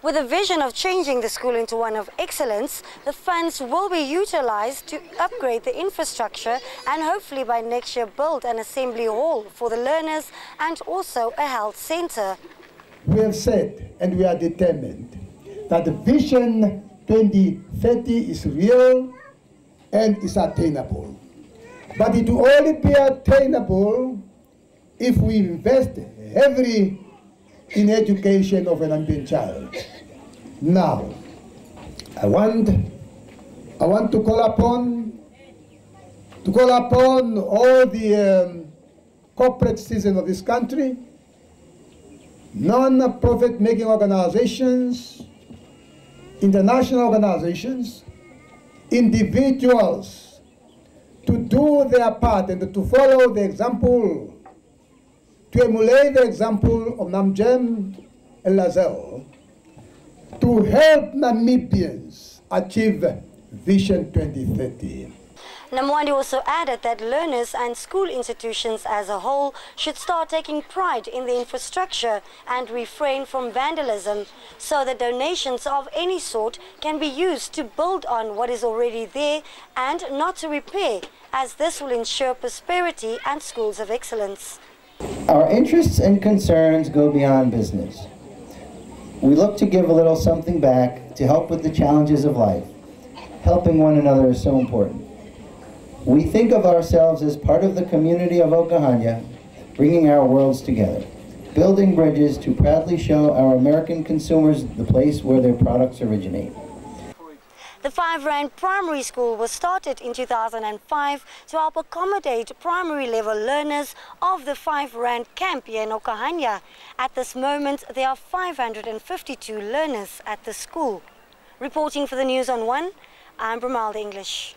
With a vision of changing the school into one of excellence, the funds will be utilized to upgrade the infrastructure and hopefully by next year build an assembly hall for the learners and also a health center. We have said and we are determined that the Vision 2030 is real and is attainable. But it will only be attainable if we invest heavily in education of an ambient child. Now, I want, I want to call upon, to call upon all the um, corporate citizens of this country, non-profit making organizations, international organizations, individuals, to do their part and to follow the example to emulate the example of NamGem and Lazelle to help Namibians achieve Vision 2030. Namwandi also added that learners and school institutions as a whole should start taking pride in the infrastructure and refrain from vandalism so that donations of any sort can be used to build on what is already there and not to repair as this will ensure prosperity and schools of excellence. Our interests and concerns go beyond business. We look to give a little something back to help with the challenges of life. Helping one another is so important. We think of ourselves as part of the community of Okahandja, bringing our worlds together, building bridges to proudly show our American consumers the place where their products originate. The Five Rand Primary School was started in 2005 to help accommodate primary level learners of the Five Rand camp here in Okahandja. At this moment, there are 552 learners at the school. Reporting for the News on One, I'm Bramalda English.